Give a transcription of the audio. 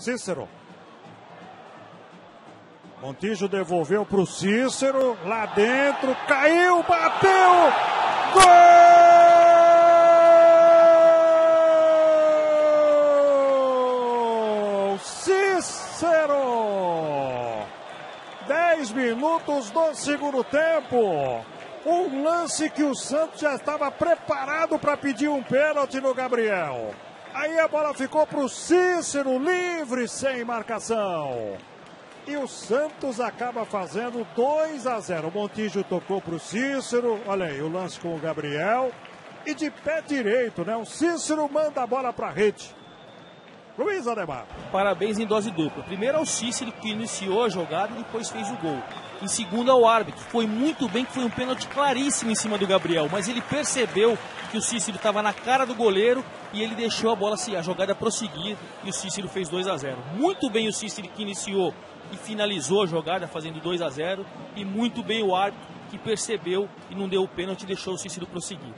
Cícero. Montijo devolveu para o Cícero, lá dentro, caiu, bateu, gol! Cícero! 10 minutos do segundo tempo. Um lance que o Santos já estava preparado para pedir um pênalti no Gabriel. Aí a bola ficou para o Cícero livre, sem marcação. E o Santos acaba fazendo 2 a 0. O Montijo tocou para o Cícero. Olha aí, o lance com o Gabriel. E de pé direito, né? O Cícero manda a bola para a rede. Luiz Ademar. Parabéns em dose dupla. Primeiro ao Cícero que iniciou a jogada e depois fez o gol. Em segundo ao árbitro. Foi muito bem que foi um pênalti claríssimo em cima do Gabriel, mas ele percebeu que o Cícero estava na cara do goleiro e ele deixou a bola a jogada prosseguir e o Cícero fez 2 a 0. Muito bem o Cícero que iniciou e finalizou a jogada fazendo 2 a 0 e muito bem o árbitro que percebeu e não deu o pênalti e deixou o Cícero prosseguir.